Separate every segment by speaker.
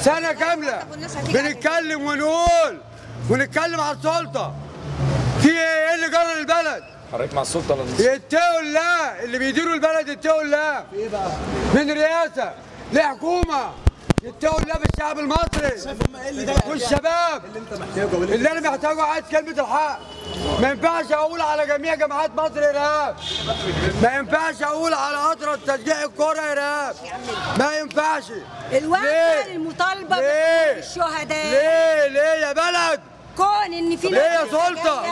Speaker 1: سنة كاملة. بنتكلم ونقول ونتكلم على السلطة. في إيه؟ إيه اللي جرى البلد
Speaker 2: حضرتك مع السلطة ولا
Speaker 1: يتقوا الله اللي بيديروا البلد يتقوا الله من رئاسة لحكومة. يتقوا الله بالشعب المصري. والشباب اللي أنا محتاجه عايز كلمة الحق. ما ينفعش أقول على جميع جامعات مصر ارهاب ما ينفعش أقول على اطرس تشجيع الكورة ارهاب ما ينفعش.
Speaker 3: الوقفه
Speaker 1: ليه؟
Speaker 3: المطالبة
Speaker 1: ليه؟
Speaker 3: بحقوق الشهداء.
Speaker 1: ليه؟ ليه يا بلد؟
Speaker 3: كون إن في
Speaker 1: ليه يا
Speaker 3: سلطة؟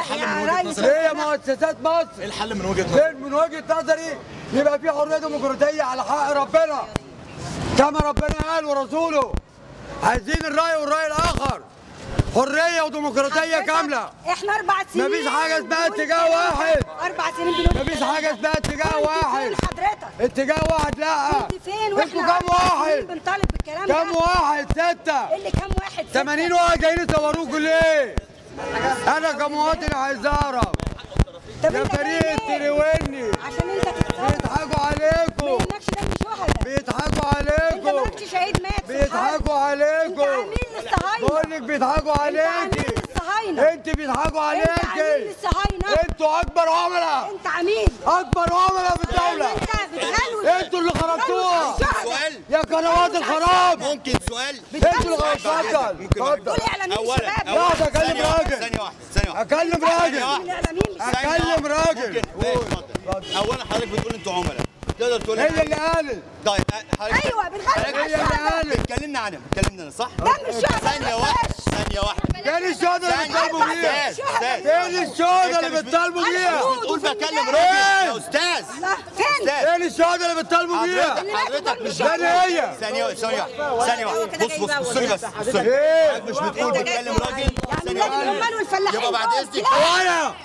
Speaker 1: ليه يا مؤسسات مصر؟
Speaker 4: الحل من وجهة نظرك؟
Speaker 1: فين من وجهة نظري يبقى في حرية ديمقراطية على حق ربنا. كما ربنا قال ورسوله. عايزين الرأي والرأي الآخر. حرية وديمقراطية كاملة.
Speaker 3: إحنا أربع سنين
Speaker 1: مفيش حاجة اسمها اتجاه. واحد.
Speaker 3: أربع سنين بنقول
Speaker 1: مفيش. حاجة اسمها اتجاه واحد.
Speaker 3: حضرتك
Speaker 1: اتجاه واحد لا.
Speaker 3: كنت فين وإحنا
Speaker 1: أنتوا كام واحد؟
Speaker 3: بنطالب بالكلام ده؟
Speaker 1: كام واحد؟
Speaker 3: ستة. اللي كام واحد؟ ستة؟
Speaker 1: 80 واحد جايين يصوروكوا ليه؟ أنا كمواطن عايز اعرف يا فريق؟ ترويني
Speaker 3: عشان أنت تتصرف.
Speaker 1: بيضحكوا
Speaker 3: ما
Speaker 1: عليكم
Speaker 3: شهداء
Speaker 1: بيضحكوا
Speaker 3: أنت
Speaker 1: عليكم
Speaker 3: مالكش شهيد مات.
Speaker 1: بيضحكوا
Speaker 3: انت
Speaker 1: عليكم لك بيضحكوا
Speaker 3: أنت عميل
Speaker 1: عليكي أنت بيضحكوا
Speaker 3: أنت عميل
Speaker 1: عليكي أنتوا أكبر عملاء.
Speaker 3: أنت عميل.
Speaker 1: أكبر عملاء في
Speaker 3: الدولة.
Speaker 1: أنتوا اللي خربتوها.
Speaker 5: سؤال.
Speaker 1: يا قنوات الخراب.
Speaker 5: ممكن سؤال؟
Speaker 1: أنتوا اللي اتفضل. اتفضل
Speaker 5: اولا.
Speaker 1: لا، ده كلم
Speaker 5: ثانية واحدة،
Speaker 1: راجل.
Speaker 5: ثانية واحدة. ثانية واحدة. أكلم
Speaker 1: راجل.
Speaker 5: أكلم.
Speaker 1: راجل.
Speaker 5: اولا حضرتك بتقول أنتوا عملاء. تقدر تقول
Speaker 1: هي اللي قالت.
Speaker 5: طيب حضرتك
Speaker 3: أيوه بنغلب
Speaker 1: هي اللي قالت.
Speaker 5: اتكلمنا عنها اتكلمنا أنا صح؟
Speaker 3: دم الشهداء
Speaker 5: ثانية واحدة ثانية واحدة.
Speaker 1: فين الشهداء اللي بتطالبوا بيها. فين الشهداء
Speaker 5: أنت
Speaker 1: اللي بتطالبوا بيها.
Speaker 5: بتقول بكلم؟ راجل يا
Speaker 3: أستاذ. فين؟
Speaker 1: فين الشهداء اللي بتطالبوا بيها.
Speaker 5: حضرتك مش
Speaker 1: فين هي.
Speaker 5: ثانية ثانية ثانية واحدة. بص بص بص لي بس بص.
Speaker 1: إيه
Speaker 5: مش بتقول بتكلم راجل.
Speaker 3: يعني
Speaker 5: ثانية واحدة.
Speaker 3: العمال والفلاحين.
Speaker 5: يبقى بعد
Speaker 3: إذنك.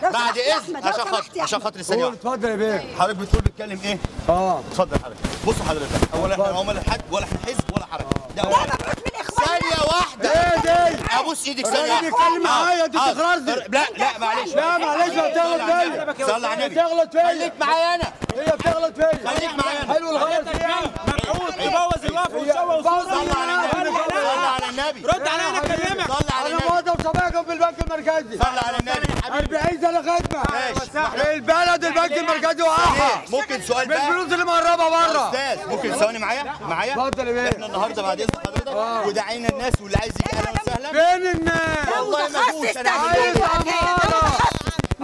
Speaker 5: بعد
Speaker 3: سمحت يا
Speaker 5: اذن
Speaker 3: أحمد، لو
Speaker 5: عشان خاطر عشان. خاطر ثانية واحدة.
Speaker 1: اتفضل يا بيه
Speaker 5: حضرتك بتقول بتكلم إيه؟
Speaker 1: آه.
Speaker 5: اتفضل حضرتك. بص حضرتك. اولا إحنا عملاء حد ولا إحنا حزب ولا حركة. ده
Speaker 3: ده
Speaker 5: أولاً.
Speaker 3: مبروك من اخواننا
Speaker 5: ثانية واحدة.
Speaker 1: إيه دي
Speaker 5: أبوس إيدك
Speaker 1: الراجل
Speaker 5: ثانية.
Speaker 1: بيتكلم معايا، انت
Speaker 5: آه.
Speaker 1: بتخرزي.
Speaker 5: لا لا معلش.
Speaker 1: لا معلش ما بتغلط فيا
Speaker 5: صلي على النبي.
Speaker 1: بتغلط فيا.
Speaker 5: خليك معايا أنا.
Speaker 1: هي بتغلط فيا.
Speaker 5: خليك معايا أنا.
Speaker 1: حلو الغلط فيها
Speaker 4: يبوظ الوقفه
Speaker 5: النبي. صلي على النبي.
Speaker 4: رد عليا أنا اكلمك
Speaker 1: البنك المركزي.
Speaker 5: صلي على النبي.
Speaker 1: 40 سنه خدمه
Speaker 5: ماشي.
Speaker 1: البلد البنك المركزي وقعها
Speaker 5: ممكن سؤال بقى؟
Speaker 1: بالفلوس اللي مهربها بره
Speaker 5: أستاذ ممكن ثواني معايا؟ معايا؟
Speaker 1: اتفضل يا بيه.
Speaker 5: إحنا النهارده بعد إذن حضرتك ودعينا الناس واللي عايز يجي أهلا وسهلا
Speaker 1: فين الناس؟
Speaker 5: والله ما فيهوش أنا.
Speaker 1: عايز أمارة.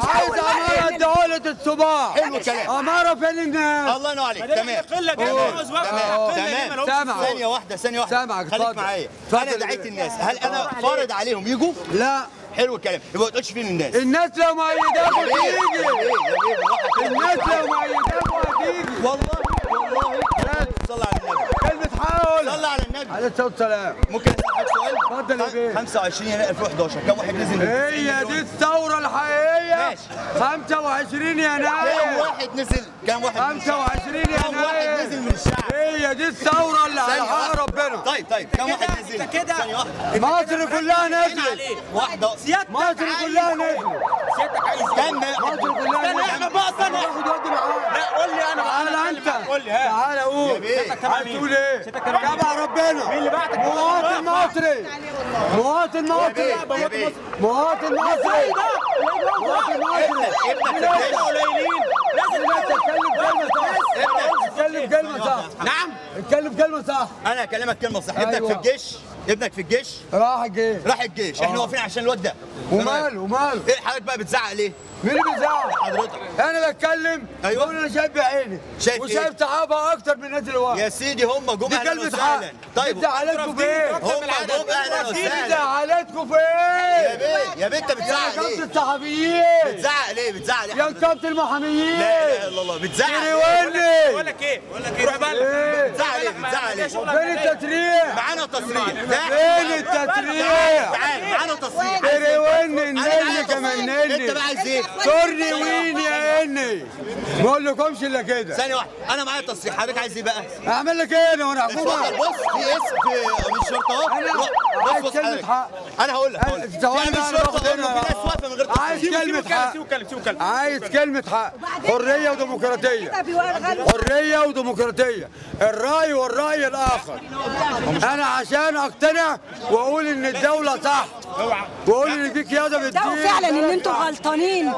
Speaker 1: عايز أمارة دولة الصباح.
Speaker 5: حلو الكلام.
Speaker 1: أمارة فين الناس؟
Speaker 5: الله ينور عليك. تمام.
Speaker 4: قله
Speaker 5: تمام. تمام. ثانية واحدة ثانية واحدة.
Speaker 1: سامعك،
Speaker 5: خليك. معايا.
Speaker 1: يا
Speaker 5: دعيت. الناس. هل أنا فارض عليهم؟ يجوا؟
Speaker 1: لا.
Speaker 5: حلو الكلام. يبقى ما تقولش فين الناس
Speaker 1: الناس لو ما يدافعوا؟ تيجي. الناس لو ما يدافعوا هتيجي
Speaker 5: والله والله صلى على النبي
Speaker 1: كلمة حول
Speaker 5: صلى على النبي.
Speaker 1: عليه الصلاة والسلام.
Speaker 5: ممكن أسألك سؤال؟
Speaker 1: اتفضل يا بيه.
Speaker 5: 25 يناير 2011 كم واحد نزل من
Speaker 1: هي دي الثورة الحقيقية.
Speaker 5: ماشي.
Speaker 1: 25
Speaker 5: كم
Speaker 1: يناير.
Speaker 5: واحد نزل؟ كم واحد من الشعب؟
Speaker 1: 25
Speaker 5: كم واحد نزل
Speaker 1: يناير.
Speaker 5: من الشعب؟
Speaker 1: هي دي الثورة اللي
Speaker 5: واحدة.
Speaker 1: ربنا.
Speaker 5: طيب طيب كم واحد نزل
Speaker 4: كده.
Speaker 1: مصر كلها نزلت.
Speaker 5: واحدة.
Speaker 1: مصر كلها نزلت.
Speaker 4: سيادتك عايز
Speaker 5: كم
Speaker 1: مصر كلها
Speaker 4: استنى، إحنا
Speaker 1: نزلت
Speaker 4: بقى استنى.
Speaker 1: واخد ودي معاك
Speaker 4: لا قول لي أنا
Speaker 1: تعالى أنت.
Speaker 4: قول لي ها.
Speaker 1: تعالى قول. عايز تقول إيه؟ تبع ربنا. مين
Speaker 4: اللي بعتك؟
Speaker 1: مواطن مصري. مواطن مصري. مواطن مصري. مواطن مصري.
Speaker 5: ابنك الجيش.
Speaker 4: قليلين
Speaker 1: لازم تتكلم كلمة صح اتكلم كلمة صح
Speaker 4: نعم.
Speaker 1: اتكلم كلمة صح.
Speaker 5: أنا أكلمك كلمة صح. ابنك
Speaker 1: أيوة.
Speaker 5: في الجيش. ابنك في الجيش
Speaker 1: راح الجيش
Speaker 5: راح الجيش إحنا واقفين عشان الواد ده
Speaker 1: وماله وماله
Speaker 5: إيه حضرتك بقى بتزعق ليه؟
Speaker 1: مين اللي بيزعق؟
Speaker 5: حضرتك
Speaker 1: أنا بتكلم
Speaker 5: أيوة.
Speaker 1: بقول أنا شايف بعيني
Speaker 5: شايف
Speaker 1: وشايف
Speaker 5: إيه؟
Speaker 1: أكتر من الناس اللي واقفه
Speaker 5: يا سيدي هم جم
Speaker 1: أهلا
Speaker 5: وسهلا طيب هم
Speaker 1: زعلتكم في إيه؟
Speaker 5: جم
Speaker 1: أهلا
Speaker 5: وسهلا
Speaker 1: زعلتكم في
Speaker 5: يا
Speaker 1: إيه؟
Speaker 5: بيه يا بيه انت
Speaker 1: يا
Speaker 5: بتزعق ليه؟
Speaker 1: الصحفيين
Speaker 5: بتزعق ليه؟ بتزعق ليه
Speaker 1: يا؟ نقابة المحاميين
Speaker 5: لا إله إلا الله بتزعق ليه؟
Speaker 4: بقول لك إيه بقول لك إيه روح بالك
Speaker 1: إيه؟
Speaker 5: بتزعق ليه؟ بتزعق ليه؟
Speaker 1: فين التسريح؟
Speaker 5: معانا تصريح.
Speaker 1: فين التسريح؟
Speaker 5: تعال معانا تصريح.
Speaker 1: تريوني
Speaker 5: أنا
Speaker 1: كمان
Speaker 5: تصريح. انت بقى عايز إيه؟
Speaker 1: ترني وين يا اني ما اقولكمش إلا كده.
Speaker 5: ثانية واحدة. أنا معايا تصريح. حضرتك عايز إيه بقى؟
Speaker 1: أعمل لك إيه أنا وأنا
Speaker 5: اتفضل.
Speaker 1: حكومه
Speaker 5: بص في اسم في امين شرطه بص
Speaker 1: كلمة. حق.
Speaker 5: أنا هقول لك. هقول لك. في
Speaker 1: ثواني
Speaker 5: امين
Speaker 1: أنا
Speaker 5: شرطه
Speaker 1: هنا.
Speaker 5: في ناس واقفة من غير
Speaker 1: عايز كلمة حق. عايز كلمة حق. حرية وديمقراطية. حرية وديمقراطية. الرأي والرأي الآخر. أنا عشان أقتنع وأقول إن الدولة صح. وأقول إن في قيادة
Speaker 3: ده
Speaker 1: بالدين
Speaker 3: فعلا إن أنتوا غلطانين.